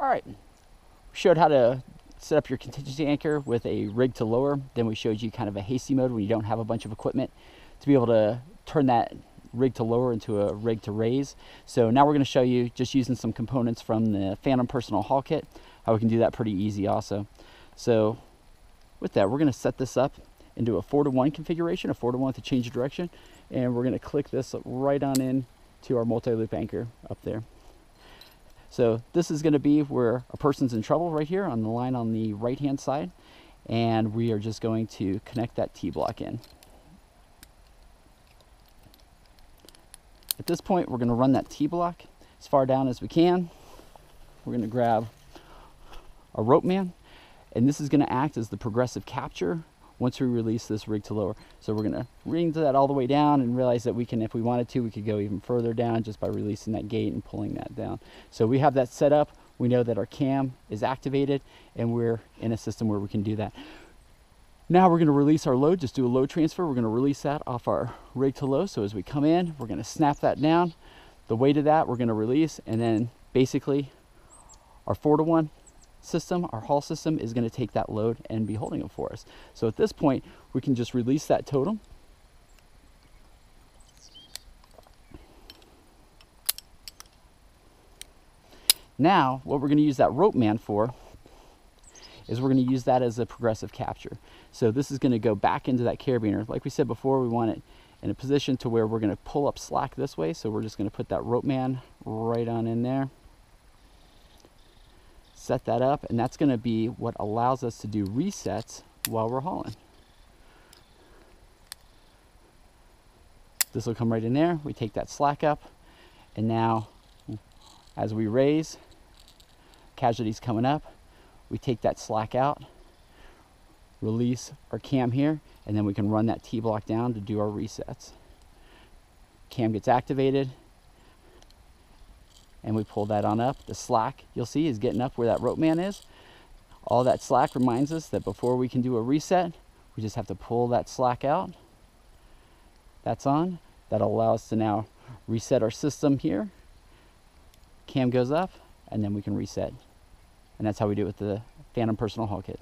All right, we showed how to set up your contingency anchor with a rig to lower. Then we showed you kind of a hasty mode when you don't have a bunch of equipment to be able to turn that rig to lower into a rig to raise. So now we're going to show you just using some components from the Phantom Personal Haul Kit, how we can do that pretty easy also. So with that, we're going to set this up into a 4 to 1 configuration, a 4 to 1 with a change of direction, and we're going to click this right on in to our multi-loop anchor up there. So this is going to be where a person's in trouble right here on the line on the right hand side and we are just going to connect that T-block in. At this point we're going to run that T-block as far down as we can. We're going to grab a Ropeman and this is going to act as the progressive capture once we release this rig to lower. So we're gonna ring that all the way down and realize that we can, if we wanted to, we could go even further down just by releasing that gate and pulling that down. So we have that set up. We know that our cam is activated and we're in a system where we can do that. Now we're gonna release our load, just do a load transfer. We're gonna release that off our rig to low. So as we come in, we're gonna snap that down. The weight of that we're gonna release and then basically our four to one system, our haul system, is going to take that load and be holding it for us. So at this point, we can just release that totem. Now, what we're going to use that Ropeman for is we're going to use that as a progressive capture. So this is going to go back into that carabiner. Like we said before, we want it in a position to where we're going to pull up slack this way. So we're just going to put that Ropeman right on in there set that up, and that's going to be what allows us to do resets while we're hauling. This will come right in there. We take that slack up, and now as we raise, casualties coming up, we take that slack out, release our cam here, and then we can run that T-block down to do our resets. Cam gets activated, and we pull that on up. The slack, you'll see, is getting up where that Ropeman is. All that slack reminds us that before we can do a reset, we just have to pull that slack out. That's on. That'll allow us to now reset our system here. Cam goes up, and then we can reset. And that's how we do it with the Phantom Personal Haul Kit.